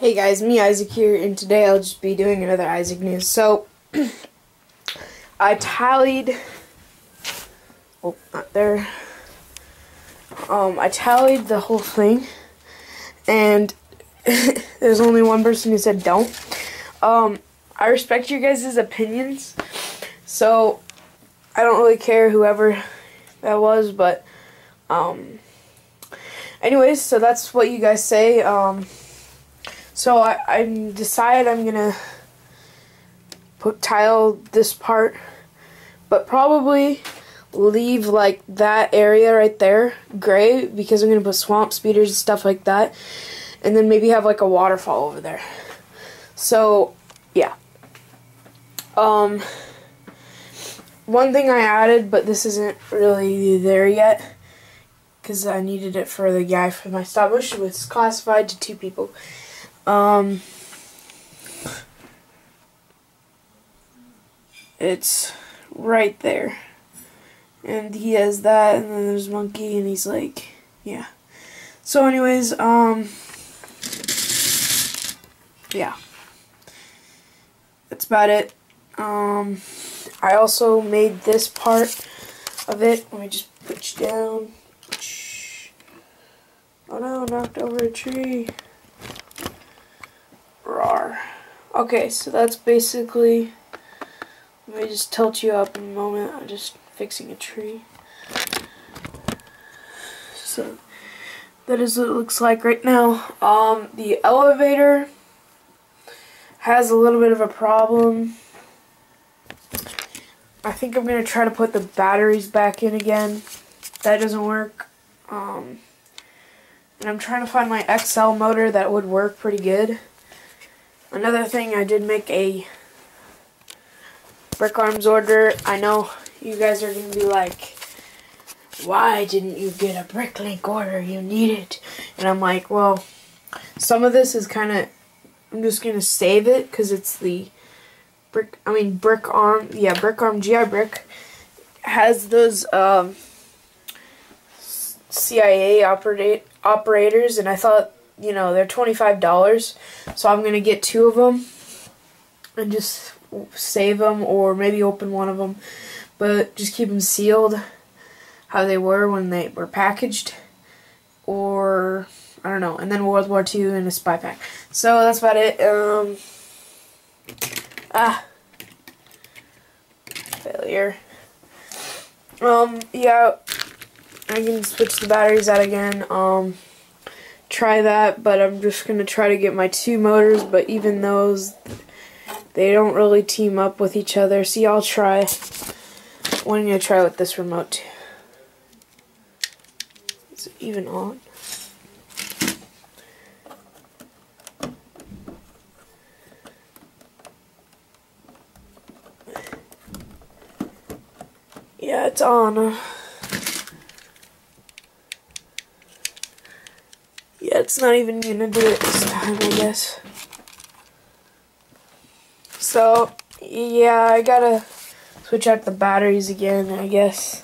Hey guys, me Isaac here, and today I'll just be doing another Isaac news. So, I tallied, oh, not there, um, I tallied the whole thing, and there's only one person who said don't. Um, I respect your guys' opinions, so I don't really care whoever that was, but, um, anyways, so that's what you guys say, um, so I, I decide I'm gonna put tile this part, but probably leave like that area right there gray because I'm gonna put swamp speeders and stuff like that, and then maybe have like a waterfall over there. So yeah. Um, one thing I added, but this isn't really there yet because I needed it for the guy for my stop motion was classified to two people. Um, it's right there. And he has that, and then there's Monkey, and he's like, yeah. So anyways, um, yeah. That's about it. Um, I also made this part of it. Let me just put you down. Oh no, knocked over a tree. Okay, so that's basically, let me just tilt you up in a moment, I'm just fixing a tree. So, that is what it looks like right now. Um, the elevator has a little bit of a problem. I think I'm going to try to put the batteries back in again. That doesn't work. Um, and I'm trying to find my XL motor that would work pretty good. Another thing, I did make a BrickArms order. I know you guys are going to be like, why didn't you get a brick BrickLink order? You need it. And I'm like, well, some of this is kind of, I'm just going to save it because it's the brick, I mean, brick arm, yeah, brick arm GI brick has those um, CIA operate, operators and I thought you know, they're $25. So I'm going to get two of them and just save them or maybe open one of them. But just keep them sealed how they were when they were packaged. Or, I don't know. And then World War II and a spy pack. So that's about it. Um, ah. Failure. Um, yeah. I can switch the batteries out again. Um, try that, but I'm just going to try to get my two motors, but even those, they don't really team up with each other. See, I'll try. Going to try with this remote. Is it even on? Yeah, it's on. Yeah, it's not even gonna do it this time, I guess. So, yeah, I gotta switch out the batteries again, I guess.